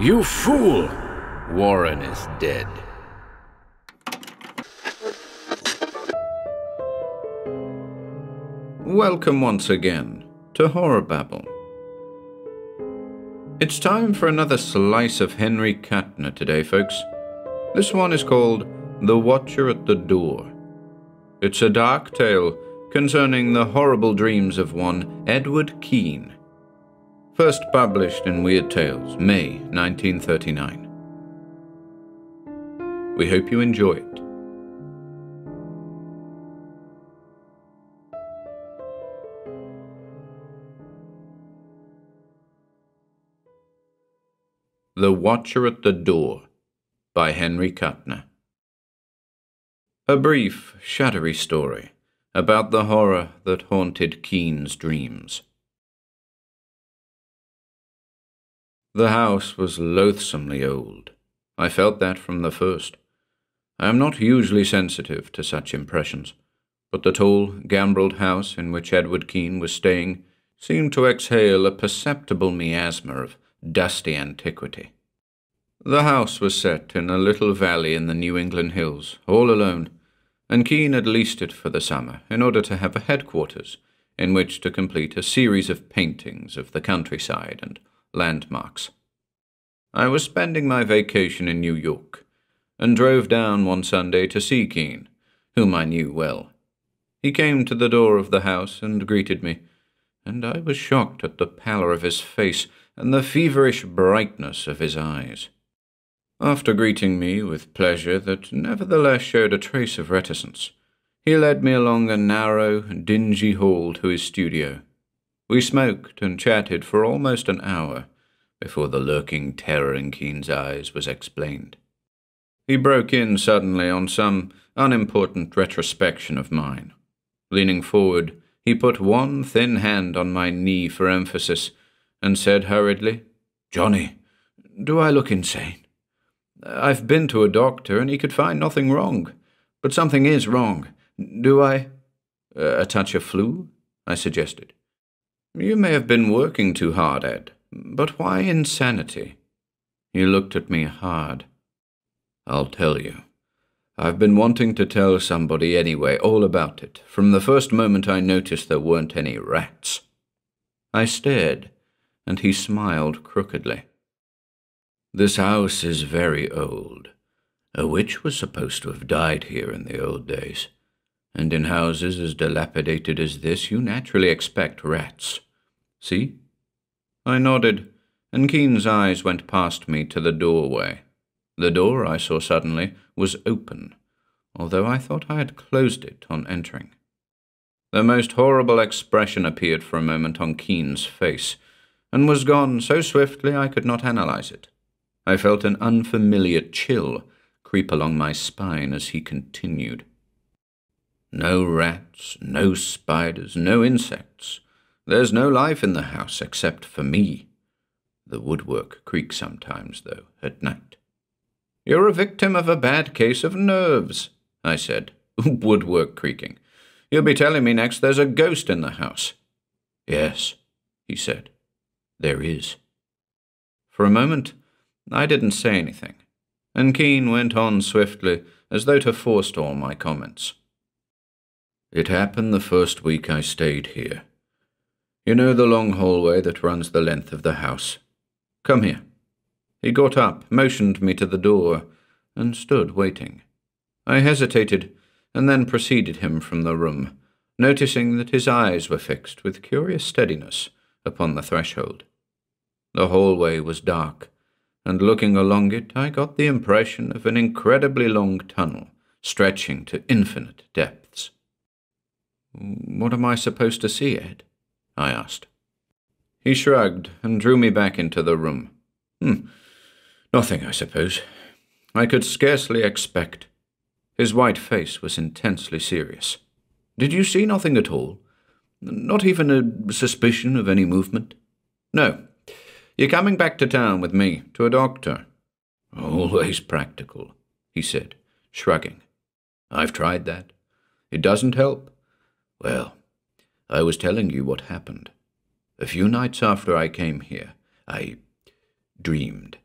You fool! Warren is dead. Welcome once again to Horror Babble. It's time for another slice of Henry Kuttner today, folks. This one is called The Watcher at the Door. It's a dark tale concerning the horrible dreams of one Edward Keene. First published in Weird Tales, May 1939. We hope you enjoy it. The Watcher at the Door by Henry Kuttner. A brief, shuddery story about the horror that haunted Keene's dreams. The house was loathsomely old. I felt that from the first. I am not usually sensitive to such impressions, but the tall, gambrelled house in which Edward Keene was staying seemed to exhale a perceptible miasma of dusty antiquity. The house was set in a little valley in the New England hills, all alone, and Keene had leased it for the summer in order to have a headquarters in which to complete a series of paintings of the countryside and landmarks. I was spending my vacation in New York, and drove down one Sunday to see Keene, whom I knew well. He came to the door of the house and greeted me, and I was shocked at the pallor of his face and the feverish brightness of his eyes. After greeting me with pleasure that nevertheless showed a trace of reticence, he led me along a narrow, dingy hall to his studio. We smoked and chatted for almost an hour before the lurking terror in Keene's eyes was explained. He broke in suddenly on some unimportant retrospection of mine. Leaning forward, he put one thin hand on my knee for emphasis and said hurriedly, Johnny, do I look insane? I've been to a doctor and he could find nothing wrong. But something is wrong. Do I? Uh, a touch of flu? I suggested. You may have been working too hard, Ed. But why insanity? He looked at me hard. I'll tell you. I've been wanting to tell somebody anyway all about it, from the first moment I noticed there weren't any rats. I stared, and he smiled crookedly. This house is very old. A witch was supposed to have died here in the old days, and in houses as dilapidated as this you naturally expect rats. See? I nodded, and Keene's eyes went past me to the doorway. The door, I saw suddenly, was open, although I thought I had closed it on entering. The most horrible expression appeared for a moment on Keene's face, and was gone so swiftly I could not analyze it. I felt an unfamiliar chill creep along my spine as he continued. No rats, no spiders, no insects. There's no life in the house except for me. The woodwork creaks sometimes, though, at night. You're a victim of a bad case of nerves, I said. woodwork creaking. You'll be telling me next there's a ghost in the house. Yes, he said. There is. For a moment, I didn't say anything, and Keene went on swiftly, as though to forestall my comments. It happened the first week I stayed here. You know the long hallway that runs the length of the house? Come here. He got up, motioned me to the door, and stood waiting. I hesitated, and then preceded him from the room, noticing that his eyes were fixed with curious steadiness upon the threshold. The hallway was dark, and looking along it, I got the impression of an incredibly long tunnel, stretching to infinite depths. What am I supposed to see, Ed? I asked. He shrugged and drew me back into the room. Hmm, nothing, I suppose. I could scarcely expect. His white face was intensely serious. Did you see nothing at all? Not even a suspicion of any movement? No, you're coming back to town with me, to a doctor. Always practical, he said, shrugging. I've tried that. It doesn't help. Well, I was telling you what happened. A few nights after I came here, I dreamed.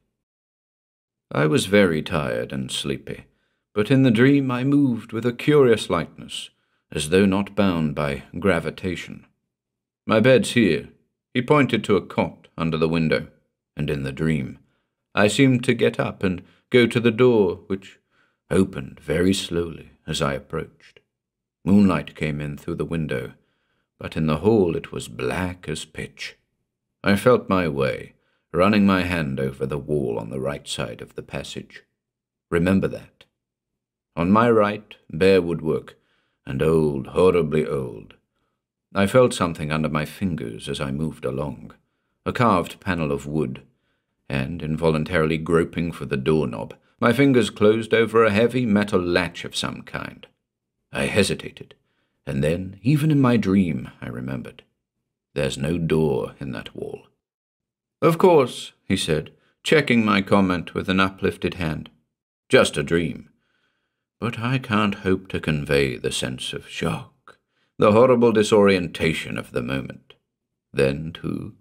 I was very tired and sleepy, but in the dream I moved with a curious lightness, as though not bound by gravitation. My bed's here. He pointed to a cot under the window, and in the dream I seemed to get up and go to the door, which opened very slowly as I approached. Moonlight came in through the window, but in the hall it was black as pitch. I felt my way, running my hand over the wall on the right side of the passage. Remember that. On my right, bare woodwork, and old, horribly old. I felt something under my fingers as I moved along, a carved panel of wood, and, involuntarily groping for the doorknob, my fingers closed over a heavy metal latch of some kind. I hesitated, and then, even in my dream, I remembered. There's no door in that wall. Of course, he said, checking my comment with an uplifted hand. Just a dream. But I can't hope to convey the sense of shock, the horrible disorientation of the moment. Then, too,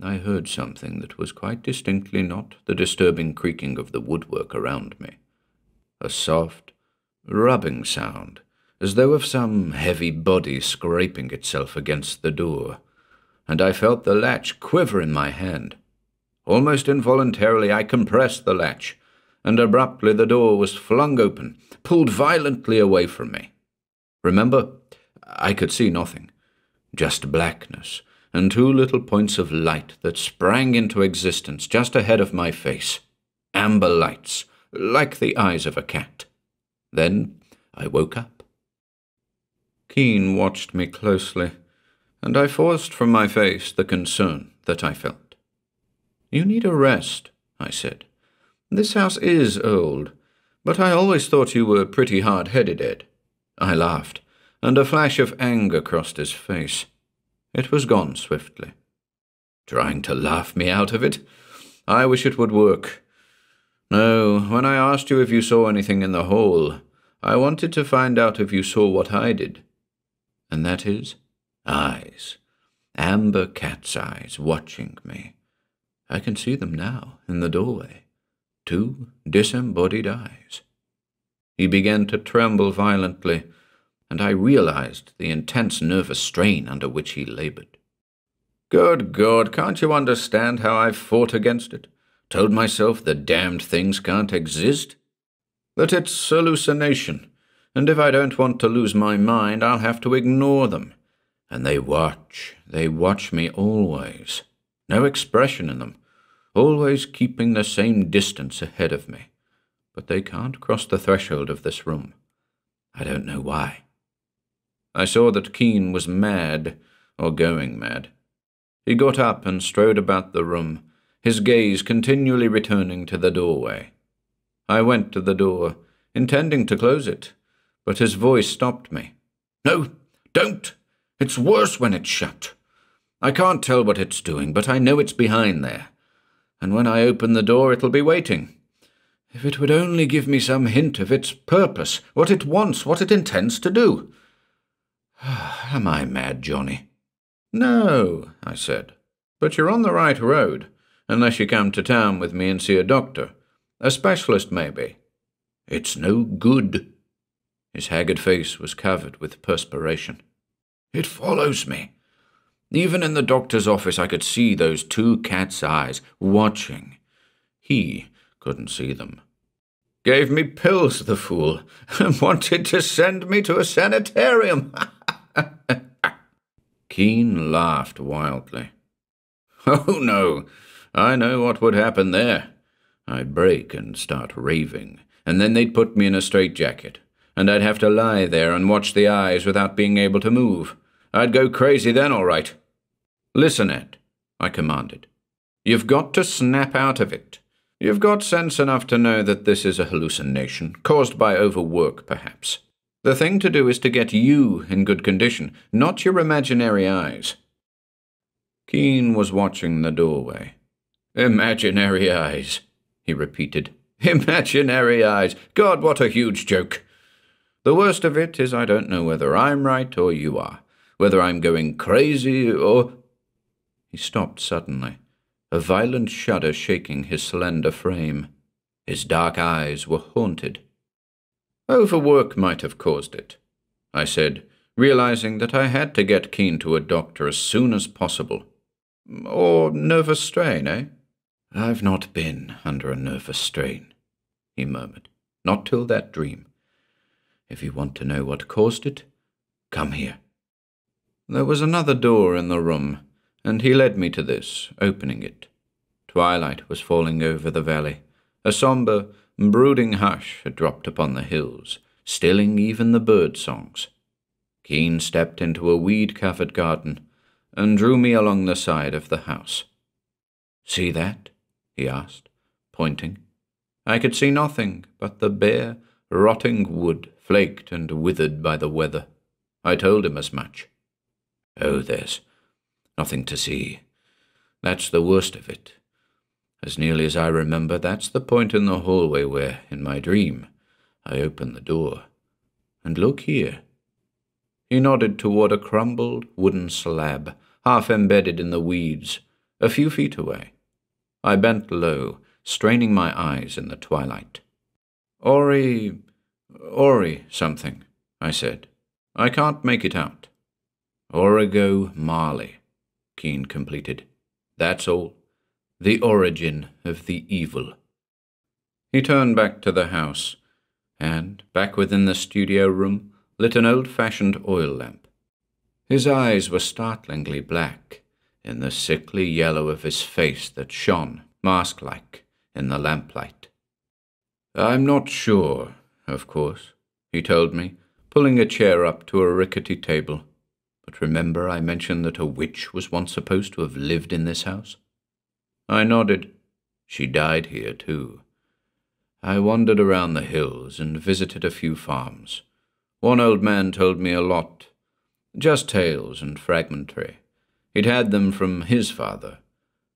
I heard something that was quite distinctly not the disturbing creaking of the woodwork around me. A soft, rubbing sound, as though of some heavy body scraping itself against the door, and I felt the latch quiver in my hand. Almost involuntarily I compressed the latch, and abruptly the door was flung open, pulled violently away from me. Remember, I could see nothing, just blackness, and two little points of light that sprang into existence just ahead of my face. Amber lights, like the eyes of a cat. Then I woke up. Keene watched me closely, and I forced from my face the concern that I felt. You need a rest, I said. This house is old, but I always thought you were pretty hard-headed, Ed. I laughed, and a flash of anger crossed his face. It was gone swiftly. Trying to laugh me out of it? I wish it would work. No, when I asked you if you saw anything in the hole, I wanted to find out if you saw what I did. And that is eyes. Amber cat's eyes watching me. I can see them now in the doorway. Two disembodied eyes. He began to tremble violently and I realized the intense nervous strain under which he labored. Good God, can't you understand how I've fought against it? Told myself the damned things can't exist? That it's hallucination, and if I don't want to lose my mind, I'll have to ignore them. And they watch, they watch me always. No expression in them, always keeping the same distance ahead of me. But they can't cross the threshold of this room. I don't know why. I saw that Keene was mad, or going mad. He got up and strode about the room, his gaze continually returning to the doorway. I went to the door, intending to close it, but his voice stopped me. No, don't! It's worse when it's shut. I can't tell what it's doing, but I know it's behind there. And when I open the door, it'll be waiting. If it would only give me some hint of its purpose, what it wants, what it intends to do. Am I mad, Johnny? No, I said. But you're on the right road, unless you come to town with me and see a doctor. A specialist, maybe. It's no good. His haggard face was covered with perspiration. It follows me. Even in the doctor's office, I could see those two cat's eyes watching. He couldn't see them. Gave me pills, the fool, and wanted to send me to a sanitarium. Keene laughed wildly. Oh, no, I know what would happen there. I'd break and start raving, and then they'd put me in a straitjacket, and I'd have to lie there and watch the eyes without being able to move. I'd go crazy then, all right. Listen, Ed, I commanded. You've got to snap out of it. You've got sense enough to know that this is a hallucination, caused by overwork, perhaps. The thing to do is to get you in good condition, not your imaginary eyes. Keene was watching the doorway. Imaginary eyes, he repeated. Imaginary eyes. God, what a huge joke. The worst of it is I don't know whether I'm right or you are, whether I'm going crazy or. He stopped suddenly, a violent shudder shaking his slender frame. His dark eyes were haunted. Overwork might have caused it, I said, realizing that I had to get Keene to a doctor as soon as possible. Or nervous strain, eh? I've not been under a nervous strain, he murmured. Not till that dream. If you want to know what caused it, come here. There was another door in the room, and he led me to this, opening it. Twilight was falling over the valley. A sombre, brooding hush had dropped upon the hills, stilling even the bird songs. Keene stepped into a weed covered garden and drew me along the side of the house. See that? he asked, pointing. I could see nothing but the bare, rotting wood, flaked and withered by the weather. I told him as much. Oh, there's nothing to see. That's the worst of it. As nearly as I remember, that's the point in the hallway where, in my dream, I open the door. And look here. He nodded toward a crumbled wooden slab, half embedded in the weeds, a few feet away. I bent low, straining my eyes in the twilight. Ori. Ori something, I said. I can't make it out. Origo mali, Keene completed. That's all. The origin of the evil. He turned back to the house, and, back within the studio room, lit an old fashioned oil lamp. His eyes were startlingly black, in the sickly yellow of his face that shone, mask like, in the lamplight. I'm not sure, of course, he told me, pulling a chair up to a rickety table. But remember I mentioned that a witch was once supposed to have lived in this house? I nodded. She died here, too. I wandered around the hills and visited a few farms. One old man told me a lot, just tales and fragmentary. He'd had them from his father,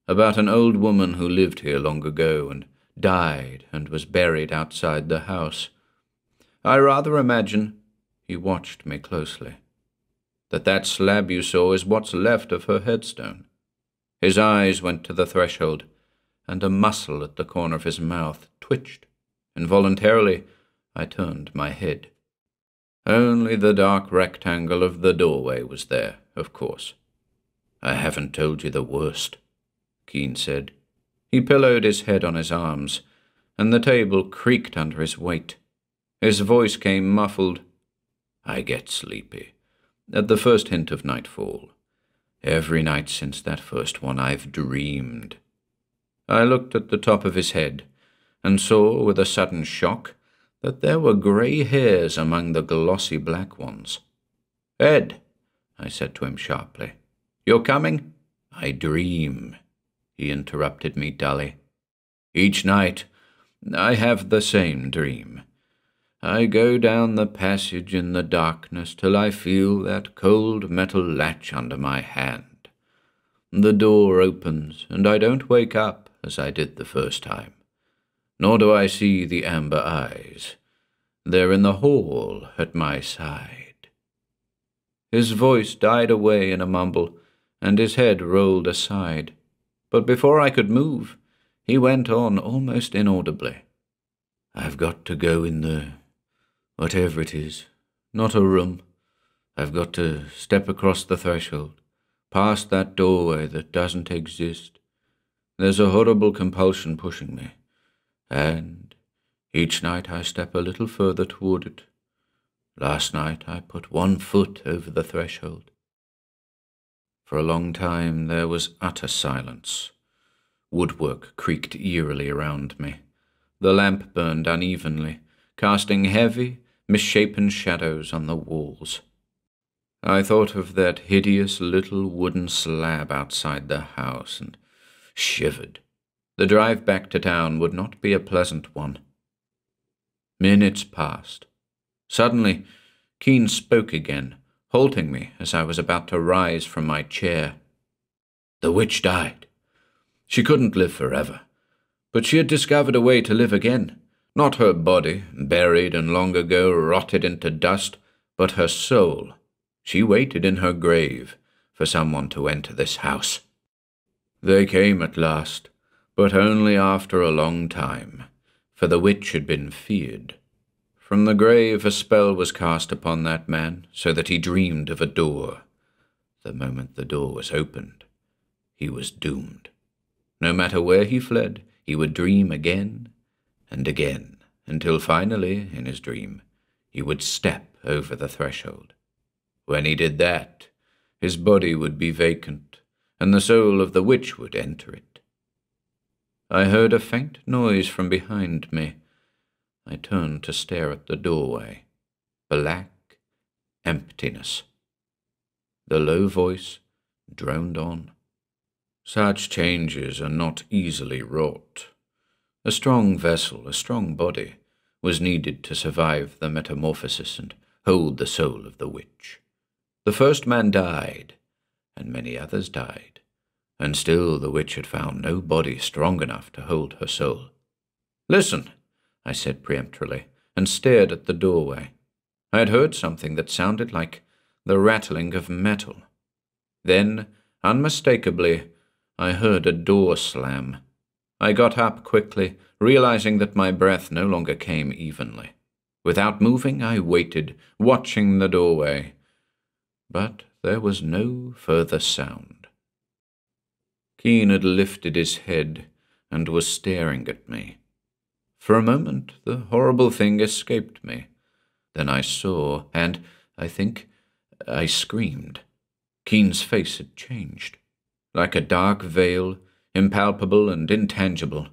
about an old woman who lived here long ago and died and was buried outside the house. I rather imagine, he watched me closely, that that slab you saw is what's left of her headstone. His eyes went to the threshold, and a muscle at the corner of his mouth twitched. Involuntarily, I turned my head. Only the dark rectangle of the doorway was there, of course. I haven't told you the worst, Keene said. He pillowed his head on his arms, and the table creaked under his weight. His voice came muffled. I get sleepy. At the first hint of nightfall. Every night since that first one I've dreamed. I looked at the top of his head, and saw with a sudden shock that there were grey hairs among the glossy black ones. Ed, I said to him sharply, you're coming? I dream, he interrupted me dully. Each night I have the same dream. I go down the passage in the darkness till I feel that cold metal latch under my hand. The door opens, and I don't wake up as I did the first time, nor do I see the amber eyes. They're in the hall at my side. His voice died away in a mumble, and his head rolled aside. But before I could move, he went on almost inaudibly. I've got to go in there whatever it is, not a room. I've got to step across the threshold, past that doorway that doesn't exist. There's a horrible compulsion pushing me, and each night I step a little further toward it. Last night I put one foot over the threshold. For a long time there was utter silence. Woodwork creaked eerily around me. The lamp burned unevenly, casting heavy, misshapen shadows on the walls. I thought of that hideous little wooden slab outside the house and shivered. The drive back to town would not be a pleasant one. Minutes passed. Suddenly, Keene spoke again, halting me as I was about to rise from my chair. The witch died. She couldn't live forever, but she had discovered a way to live again. Not her body, buried and long ago rotted into dust, but her soul. She waited in her grave for someone to enter this house. They came at last, but only after a long time, for the witch had been feared. From the grave a spell was cast upon that man, so that he dreamed of a door. The moment the door was opened, he was doomed. No matter where he fled, he would dream again and again, until finally, in his dream, he would step over the threshold. When he did that, his body would be vacant, and the soul of the witch would enter it. I heard a faint noise from behind me. I turned to stare at the doorway. Black emptiness. The low voice droned on. Such changes are not easily wrought. A strong vessel, a strong body, was needed to survive the metamorphosis and hold the soul of the witch. The first man died, and many others died, and still the witch had found no body strong enough to hold her soul. Listen, I said peremptorily, and stared at the doorway. I had heard something that sounded like the rattling of metal. Then, unmistakably, I heard a door slam. I got up quickly, realizing that my breath no longer came evenly. Without moving, I waited, watching the doorway. But there was no further sound. Keene had lifted his head and was staring at me. For a moment, the horrible thing escaped me. Then I saw, and, I think, I screamed. Keene's face had changed. Like a dark veil, impalpable and intangible,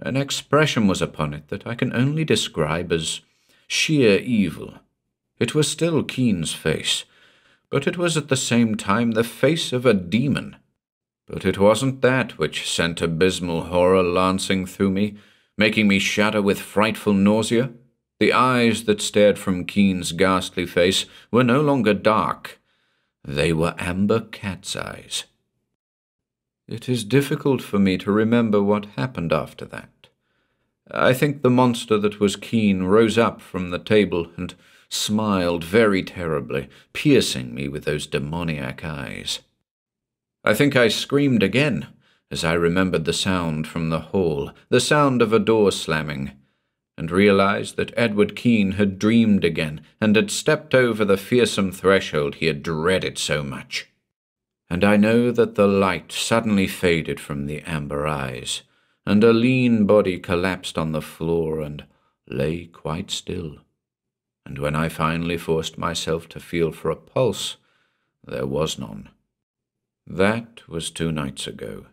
an expression was upon it that I can only describe as sheer evil. It was still Keene's face, but it was at the same time the face of a demon. But it wasn't that which sent abysmal horror lancing through me, making me shudder with frightful nausea. The eyes that stared from Keene's ghastly face were no longer dark. They were amber cat's eyes. It is difficult for me to remember what happened after that. I think the monster that was Keene rose up from the table and smiled very terribly, piercing me with those demoniac eyes. I think I screamed again as I remembered the sound from the hall, the sound of a door slamming, and realized that Edward Keene had dreamed again and had stepped over the fearsome threshold he had dreaded so much and I know that the light suddenly faded from the amber eyes, and a lean body collapsed on the floor and lay quite still. And when I finally forced myself to feel for a pulse, there was none. That was two nights ago.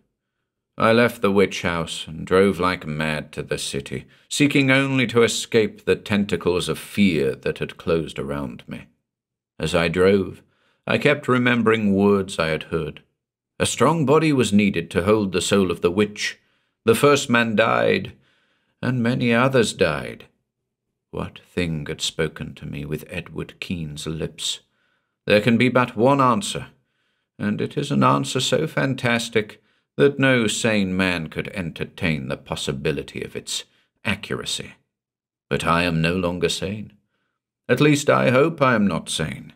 I left the witch house and drove like mad to the city, seeking only to escape the tentacles of fear that had closed around me. As I drove, I kept remembering words I had heard. A strong body was needed to hold the soul of the witch. The first man died, and many others died. What thing had spoken to me with Edward Keene's lips? There can be but one answer, and it is an answer so fantastic that no sane man could entertain the possibility of its accuracy. But I am no longer sane. At least I hope I am not sane.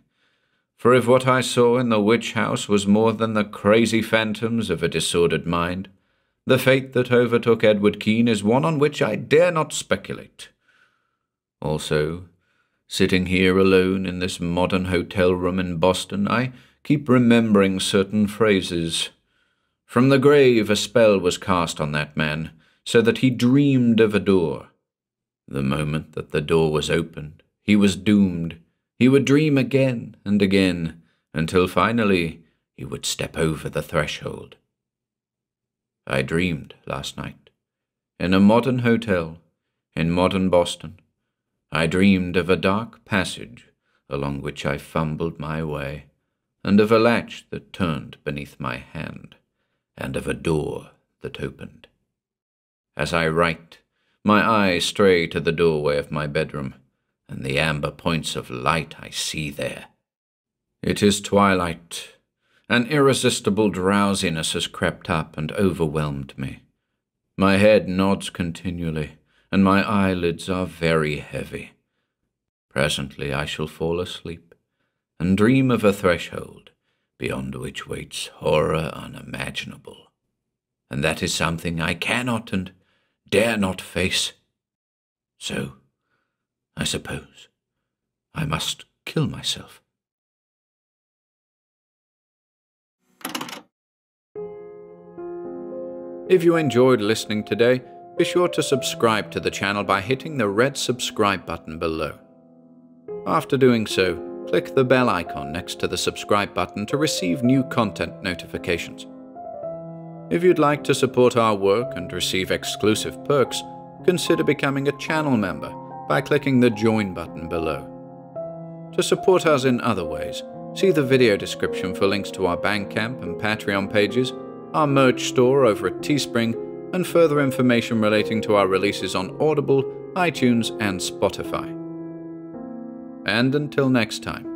For if what I saw in the witch house was more than the crazy phantoms of a disordered mind, the fate that overtook Edward Keene is one on which I dare not speculate. Also, sitting here alone in this modern hotel room in Boston, I keep remembering certain phrases. From the grave a spell was cast on that man, so that he dreamed of a door. The moment that the door was opened, he was doomed he would dream again and again until finally he would step over the threshold. I dreamed last night. In a modern hotel in modern Boston, I dreamed of a dark passage along which I fumbled my way, and of a latch that turned beneath my hand, and of a door that opened. As I write, my eyes stray to the doorway of my bedroom and the amber points of light I see there. It is twilight. An irresistible drowsiness has crept up and overwhelmed me. My head nods continually, and my eyelids are very heavy. Presently I shall fall asleep, and dream of a threshold beyond which waits horror unimaginable. And that is something I cannot and dare not face. So, I suppose, I must kill myself. If you enjoyed listening today, be sure to subscribe to the channel by hitting the red subscribe button below. After doing so, click the bell icon next to the subscribe button to receive new content notifications. If you'd like to support our work and receive exclusive perks, consider becoming a channel member by clicking the join button below. To support us in other ways, see the video description for links to our Bandcamp and Patreon pages, our merch store over at Teespring, and further information relating to our releases on Audible, iTunes, and Spotify. And until next time,